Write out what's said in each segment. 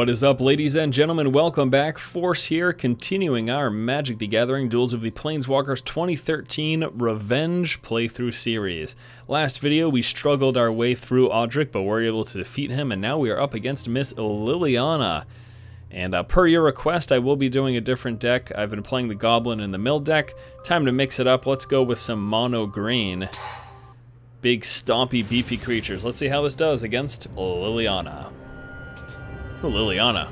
What is up, ladies and gentlemen? Welcome back. Force here, continuing our Magic the Gathering Duels of the Planeswalkers 2013 Revenge playthrough series. Last video, we struggled our way through Odric, but were able to defeat him, and now we are up against Miss Liliana. And uh, per your request, I will be doing a different deck. I've been playing the Goblin and the Mill deck. Time to mix it up. Let's go with some mono green. Big, stompy, beefy creatures. Let's see how this does against Liliana. Oh, Liliana.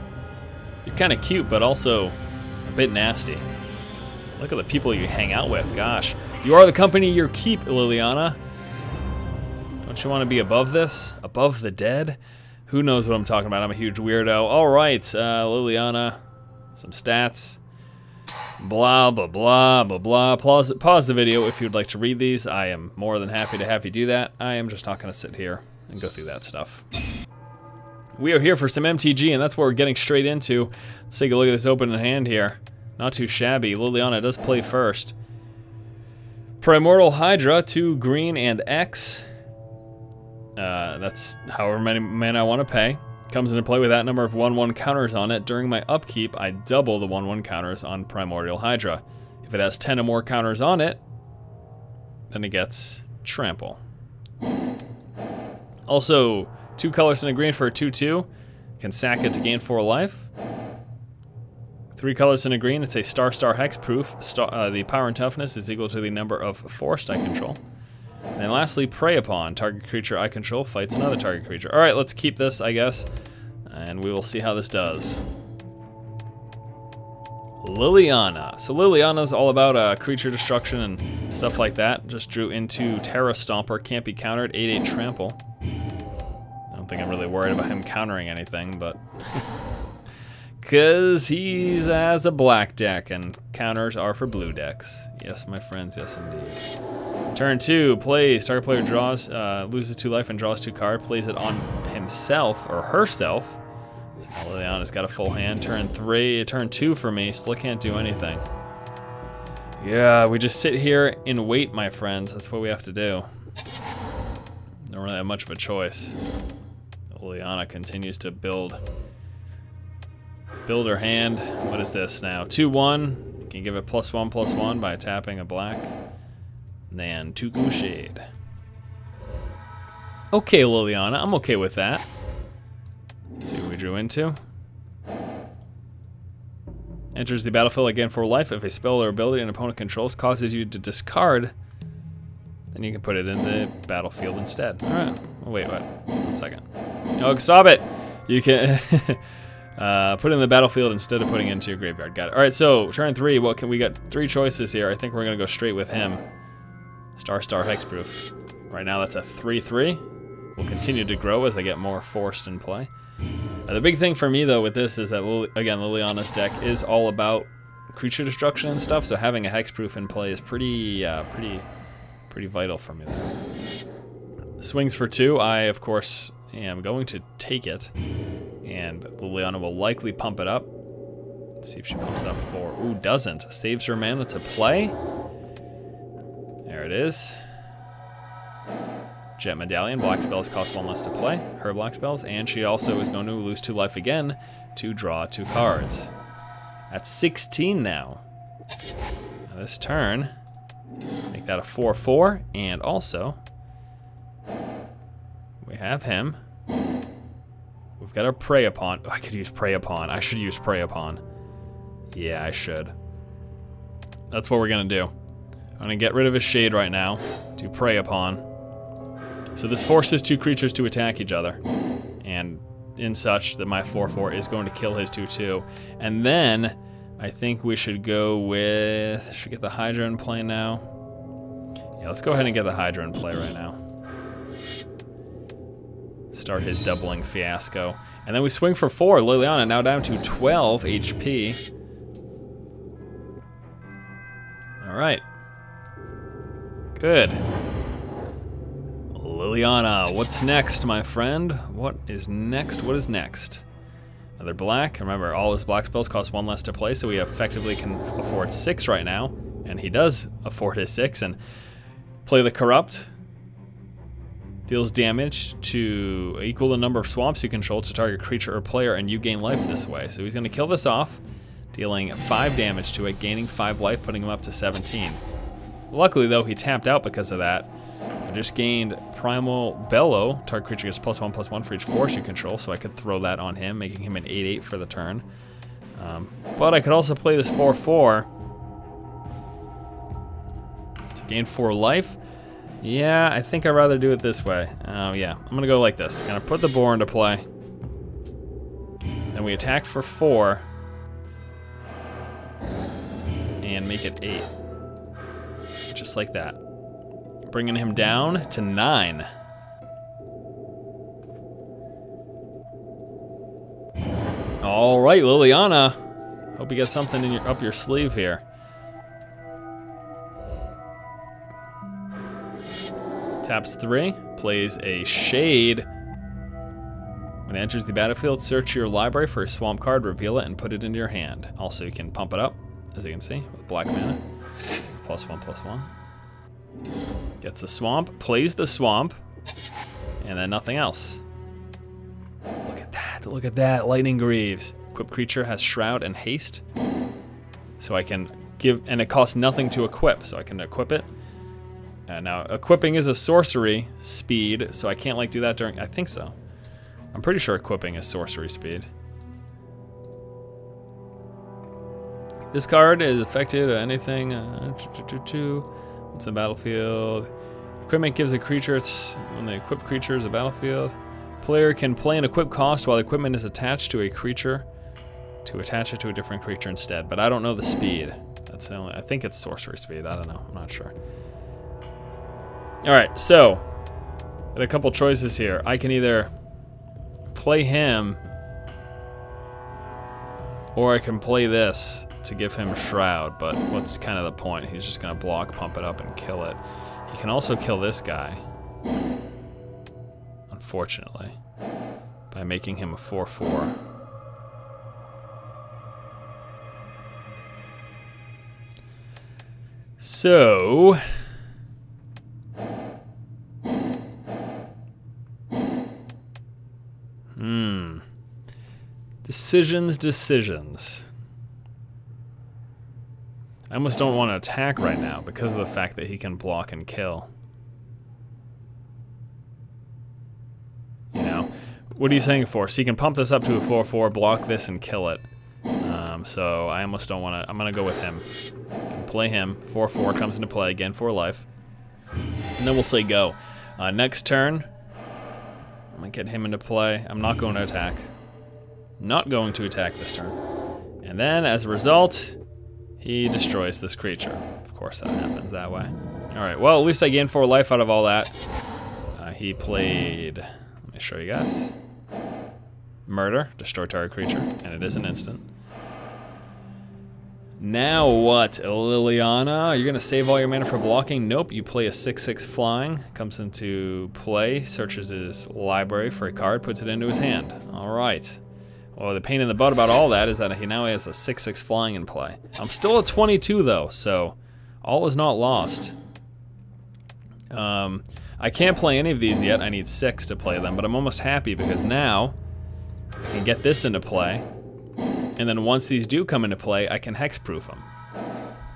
You're kind of cute, but also a bit nasty. Look at the people you hang out with, gosh. You are the company you keep, Liliana. Don't you want to be above this? Above the dead? Who knows what I'm talking about? I'm a huge weirdo. All right, uh, Liliana. Some stats. Blah, blah, blah, blah, blah. Pause, pause the video if you'd like to read these. I am more than happy to have you do that. I am just not going to sit here and go through that stuff. We are here for some MTG, and that's what we're getting straight into. Let's take a look at this opening hand here. Not too shabby. Liliana does play first. Primordial Hydra, two green and X. Uh, that's however many mana I want to pay. Comes into play with that number of 1-1 counters on it. During my upkeep, I double the 1-1 counters on Primordial Hydra. If it has 10 or more counters on it, then it gets Trample. Also, Two colors and a green for a 2-2. Can sack it to gain 4 life. Three colors and a green, it's a star star hexproof. Star, uh, the power and toughness is equal to the number of forests I control. And then lastly, prey upon. Target creature I control fights another target creature. Alright, let's keep this, I guess. And we will see how this does. Liliana. So Liliana's all about uh, creature destruction and stuff like that. Just drew into Terra Stomper. Can't be countered. 8-8 trample think I'm really worried about him countering anything, but... Because he's as a black deck, and counters are for blue decks. Yes, my friends, yes indeed. Turn two, plays. Target player draws, uh, loses two life and draws two cards. Plays it on himself, or herself. Liliana's got a full hand. Turn three, turn two for me. Still can't do anything. Yeah, we just sit here and wait, my friends. That's what we have to do. Don't really have much of a choice. Liliana continues to build build her hand. What is this now? 2-1. You can give it plus one, plus one by tapping a black. And Tuku Shade. Okay, Liliana, I'm okay with that. Let's see what we drew into. Enters the battlefield again for life. If a spell or ability an opponent controls causes you to discard, then you can put it in the battlefield instead. Alright. Oh, wait, what? One second. Oh, stop it! You can uh, put it in the battlefield instead of putting it into your graveyard. Got it. All right, so turn three. What can we got? Three choices here. I think we're gonna go straight with him. Star Star Hexproof. Right now, that's a three-three. Will continue to grow as I get more forests in play. Now, the big thing for me though with this is that again, Liliana's deck is all about creature destruction and stuff. So having a hexproof in play is pretty, uh, pretty, pretty vital for me. There. Swings for two. I of course am going to take it, and Liliana will likely pump it up. Let's see if she pumps it up for. Ooh, doesn't. Saves her mana to play. There it is. Jet Medallion, black spells cost one less to play, her black spells, and she also is going to lose two life again to draw two cards. That's 16 now. now this turn, that a 4-4, and also we have him. We've got our Prey Upon. Oh, I could use Prey Upon. I should use Prey Upon. Yeah, I should. That's what we're going to do. I'm to get rid of his Shade right now to Prey Upon. So this forces two creatures to attack each other. And in such that my 4-4 is going to kill his 2-2. And then I think we should go with... Should get the Hydra in play now? Yeah, let's go ahead and get the Hydra in play right now start his doubling fiasco. And then we swing for four. Liliana now down to 12 HP. All right. Good. Liliana, what's next, my friend? What is next? What is next? Another black. Remember, all his black spells cost one less to play, so we effectively can afford six right now. And he does afford his six and play the corrupt. Deals damage to equal the number of swamps you control to target creature or player, and you gain life this way. So he's going to kill this off, dealing 5 damage to it, gaining 5 life, putting him up to 17. Luckily, though, he tapped out because of that. I just gained Primal Bellow. Target creature gets plus 1, plus 1 for each forest you control, so I could throw that on him, making him an 8-8 for the turn. Um, but I could also play this 4-4 to gain 4 life. Yeah, I think I'd rather do it this way. Oh, yeah. I'm to go like this. To put the boar into play. Then we attack for 4. And make it 8. Just like that. Bringing him down to 9. All right, Liliana. Hope you got something in your, up your sleeve here. Taps three, plays a Shade. When it enters the battlefield, search your library for a swamp card, reveal it, and put it into your hand. Also, you can pump it up, as you can see, with black mana. Plus one, plus one. Gets the swamp, plays the swamp, and then nothing else. Look at that, look at that, Lightning Greaves. Equip creature has Shroud and Haste. So I can give, and it costs nothing to equip, so I can equip it uh, now, equipping is a sorcery speed, so I can't like do that during, I think so. I'm pretty sure equipping is sorcery speed. This card is effective at anything. Uh, It's a battlefield. Equipment gives a creature its when the equipped creature is a battlefield. Player can play an equip cost while equipment is attached to a creature to attach it to a different creature instead. But I don't know the speed. That's the only, I think it's sorcery speed. I don't know. I'm not sure. All right, so got a couple choices here. I can either play him or I can play this to give him Shroud, but what's kind of the point? He's just gonna block, pump it up, and kill it. He can also kill this guy, unfortunately, by making him a 4-4. So, Decisions, decisions. I almost don't want to attack right now because of the fact that he can block and kill. You know? What are you saying for? So you can pump this up to a 4-4, block this, and kill it. Um, so I almost don't want to... I'm going to go with him. Play him. 4-4 comes into play again for life. And then we'll say go. Uh, next turn, I'm going to get him into play. I'm not going to attack. Not going to attack this turn. And then, as a result, he destroys this creature. Of course that happens that way. Alright, well, at least I gained 4 life out of all that. Uh, he played... Let me show you guys. Murder, destroy target creature, and it is an instant. Now what, Liliana? You're gonna save all your mana for blocking? Nope, you play a 6-6 flying, comes into play, searches his library for a card, puts it into his hand. All right. Well, the pain in the butt about all that is that he now has a 6-6 flying in play. I'm still at 22 though, so all is not lost. Um, I can't play any of these yet. I need six to play them, but I'm almost happy because now I can get this into play. And then once these do come into play, I can hexproof them.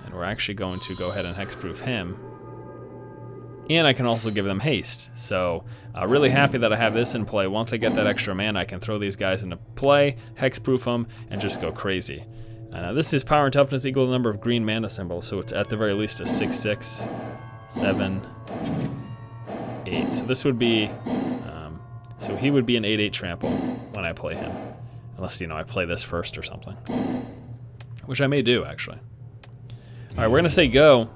And we're actually going to go ahead and hexproof him and I can also give them haste. So uh, really happy that I have this in play. Once I get that extra mana, I can throw these guys into play, hexproof them, and just go crazy. Uh, this is power and toughness equal to the number of green mana symbols, so it's at the very least a 6, 6, 7, 8. So this would be, um, so he would be an 8, 8 trample when I play him. Unless, you know, I play this first or something. Which I may do, actually. All right, we're going to say go.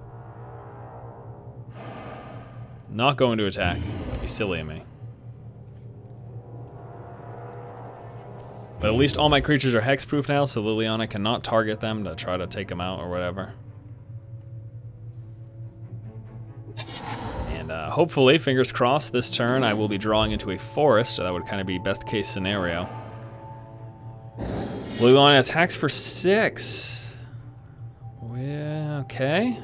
Not going to attack. Be silly of me. But at least all my creatures are hexproof now, so Liliana cannot target them to try to take them out or whatever. And uh, hopefully, fingers crossed, this turn I will be drawing into a forest. So that would kind of be best case scenario. Liliana attacks for six. Yeah, okay.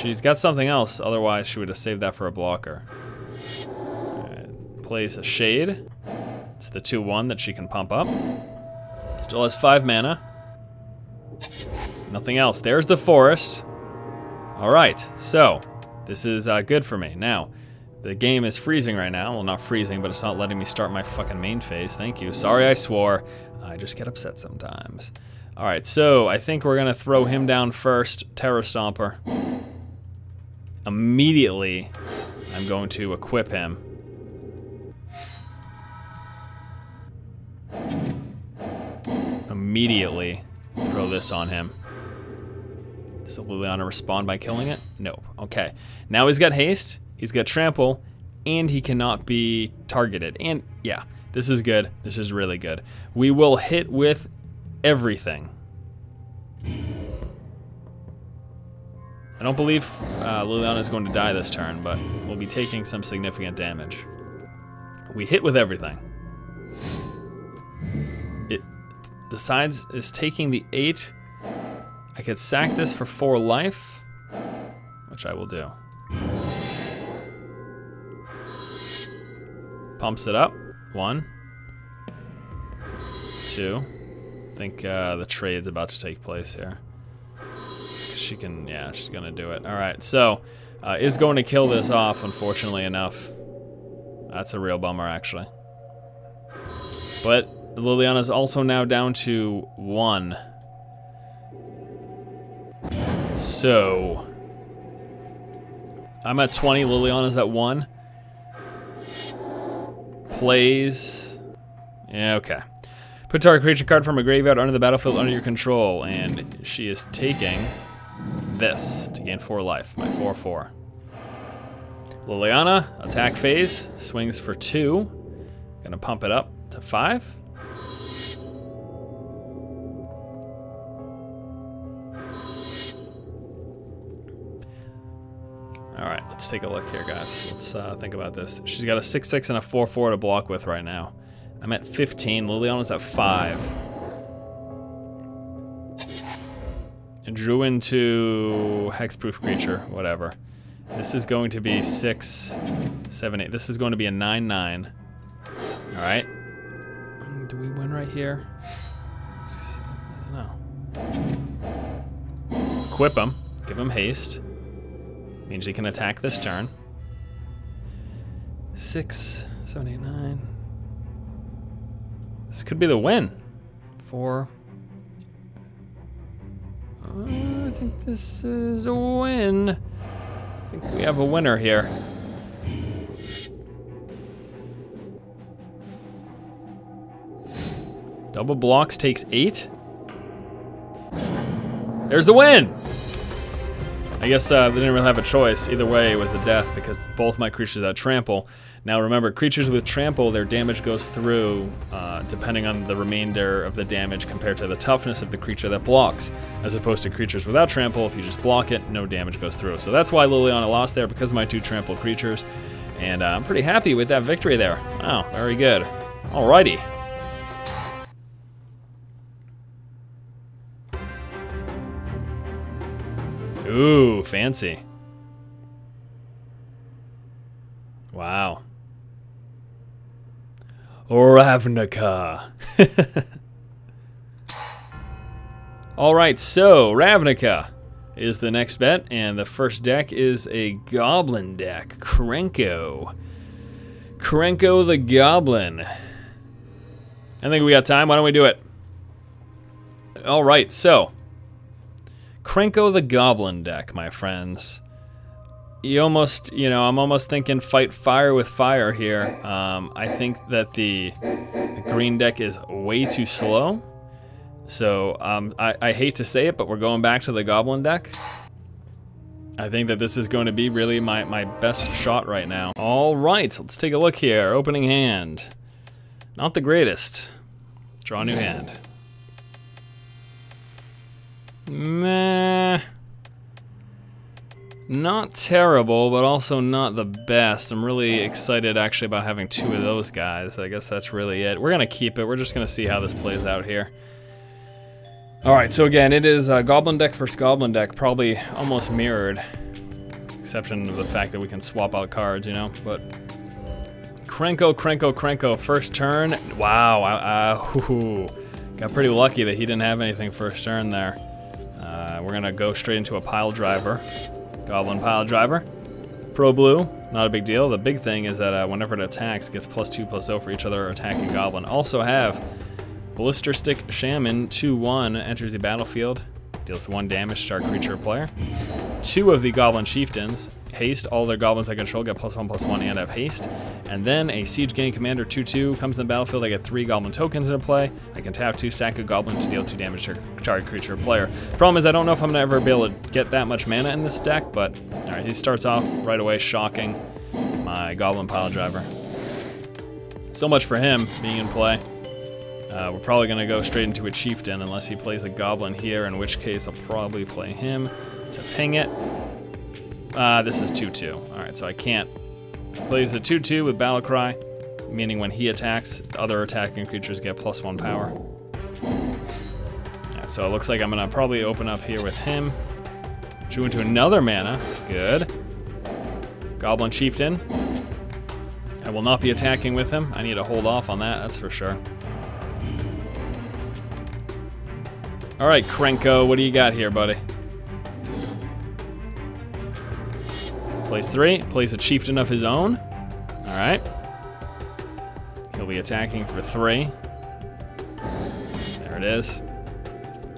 She's got something else, otherwise she would have saved that for a blocker. Right. Plays a Shade. It's the 2-1 that she can pump up. Still has 5 mana. Nothing else. There's the Forest. Alright, so this is uh, good for me. Now, the game is freezing right now. Well, not freezing, but it's not letting me start my fucking main phase. Thank you. Sorry I swore. I just get upset sometimes. All right, so I think we're gonna throw him down first, Terra Stomper. Immediately, I'm going to equip him. Immediately, throw this on him. Does the Liliana respond by killing it? No. Okay. Now he's got haste, he's got trample, and he cannot be targeted. And yeah, this is good. This is really good. We will hit with everything. I don't believe uh, Liliana is going to die this turn, but we'll be taking some significant damage. We hit with everything. It decides is taking the eight. I could sack this for four life, which I will do. Pumps it up. One. Two. I think uh, the trade's about to take place here. She can, yeah, she's gonna do it. All right, so uh, is going to kill this off, unfortunately enough. That's a real bummer, actually. But Liliana's also now down to one. So, I'm at 20, Liliana's at one plays. Yeah, okay. Put target creature card from a graveyard under the battlefield under your control, and she is taking this to gain four life, my 4-4. Liliana, attack phase, swings for two. Gonna pump it up to five. All right, let's take a look here, guys. Let's uh, think about this. She's got a 6-6 and a 4-4 to block with right now. I'm at 15. Liliana's at 5. Drew into hexproof creature, whatever. This is going to be 6, 7, 8. This is going to be a 9, 9. All right. Mm, do we win right here? No. Equip him. Give him haste. Means he can attack this turn. Six, seven, eight, nine. This could be the win. Four. Uh, I think this is a win. I think we have a winner here. Double blocks takes eight. There's the win! I guess uh, they didn't really have a choice. Either way, it was a death because both my creatures had trample. Now remember, creatures with trample, their damage goes through uh, depending on the remainder of the damage compared to the toughness of the creature that blocks. As opposed to creatures without trample, if you just block it, no damage goes through. So that's why Liliana lost there because of my two trample creatures. And uh, I'm pretty happy with that victory there. Wow, very good. Alrighty. Ooh, fancy. Wow. Ravnica. All right, so Ravnica is the next bet, and the first deck is a Goblin deck, Krenko. Krenko the Goblin. I think we got time. Why don't we do it? All right, so Krenko the Goblin deck, my friends. You almost, you know, I'm almost thinking fight fire with fire here. Um, I think that the, the green deck is way too slow. So um, I, I hate to say it, but we're going back to the Goblin deck. I think that this is going to be really my, my best shot right now. All right, let's take a look here. Opening hand. Not the greatest. Draw a new hand. Meh. Not terrible, but also not the best. I'm really excited actually about having two of those guys. I guess that's really it. We're gonna keep it. We're just gonna see how this plays out here. All right, so again, it is a Goblin deck versus Goblin deck, probably almost mirrored. exception of the fact that we can swap out cards, you know, but... Krenko, Krenko, Krenko, first turn. Wow, uh, got pretty lucky that he didn't have anything first turn there. Uh, we're gonna go straight into a pile driver. Goblin pile driver. Pro blue, not a big deal. The big thing is that uh, whenever it attacks, it gets plus two, plus zero for each other attacking goblin. Also have Blisterstick Shaman 2-1 enters the battlefield. Deals one damage to our creature player. Two of the Goblin Chieftains. Haste, all their goblins I control get plus one, plus one, and have haste. And then a Siege Gang Commander 2-2 comes in the battlefield. I get three Goblin tokens into play. I can tap two, sack a Goblin to deal two damage to target creature player. Problem is I don't know if I'm gonna ever be able to get that much mana in this deck, but all right, he starts off right away shocking my Goblin Pile Driver. So much for him being in play. Uh, we're probably going to go straight into a Chieftain unless he plays a Goblin here, in which case I'll probably play him to ping it. Uh, this is 2-2. Alright, so I can't. He plays a 2-2 with Battle Cry, meaning when he attacks, other attacking creatures get plus one power. Yeah, so it looks like I'm going to probably open up here with him. Drew into another mana. Good. Goblin Chieftain. I will not be attacking with him. I need to hold off on that, that's for sure. All right, Krenko, what do you got here, buddy? Plays three, plays a chieftain of his own. All right. He'll be attacking for three. There it is.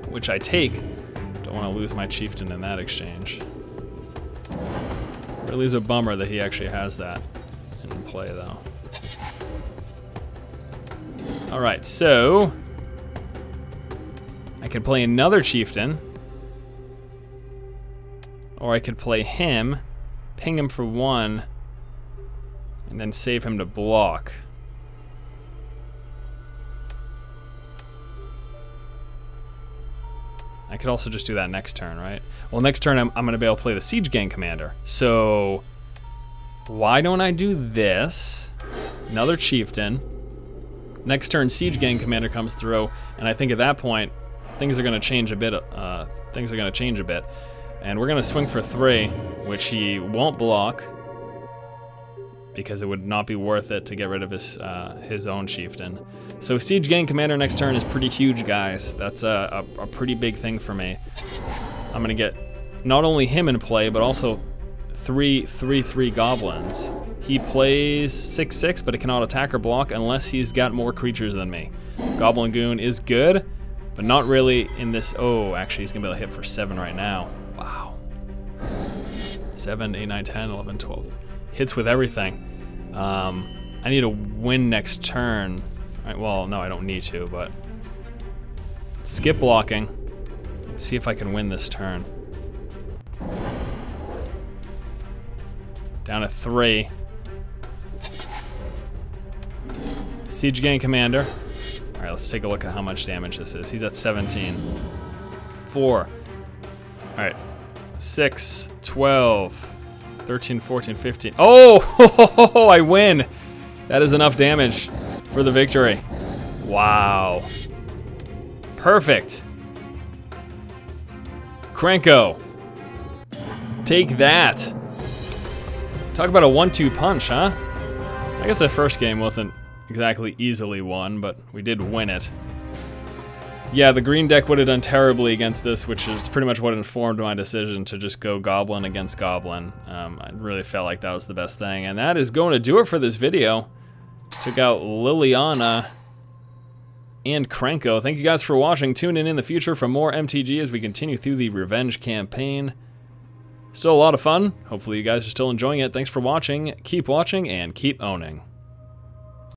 Which I take. Don't want to lose my chieftain in that exchange. Really is a bummer that he actually has that in play, though. All right, so could play another chieftain. Or I could play him, ping him for one, and then save him to block. I could also just do that next turn, right? Well, next turn I'm, I'm going to be able to play the Siege Gang Commander. So, why don't I do this? Another Chieftain. Next turn, Siege Gang Commander comes through, and I think at that point, things are going to change a bit. Uh, things are going to change a bit. And we're going to swing for three, which he won't block because it would not be worth it to get rid of his uh, his own chieftain. So Siege Gang Commander next turn is pretty huge, guys. That's a, a, a pretty big thing for me. I'm going to get not only him in play, but also three, three, three goblins. He plays 6-6, but it cannot attack or block unless he's got more creatures than me. Goblin Goon is good, but not really in this. Oh, actually, he's going to be able to hit for 7 right now. Wow. 7, 8, 9, 10, 11, 12. Hits with everything. Um, I need to win next turn. Right, well, no, I don't need to, but... Skip blocking. Let's see if I can win this turn. Down to three. Siege Gang Commander. All right, let's take a look at how much damage this is. He's at 17. Four. All right. Six, 12, 13, 14, 15. Oh, I win. That is enough damage for the victory. Wow. Perfect. Krenko. Take that. Talk about a one-two punch, huh? I guess the first game wasn't exactly easily won, but we did win it. Yeah, the green deck would have done terribly against this, which is pretty much what informed my decision to just go Goblin against Goblin. Um, I really felt like that was the best thing. And that is going to do it for this video. Took out Liliana and Krenko. Thank you guys for watching. Tune in in the future for more MTG as we continue through the Revenge campaign. Still a lot of fun. Hopefully you guys are still enjoying it. Thanks for watching. Keep watching and keep owning.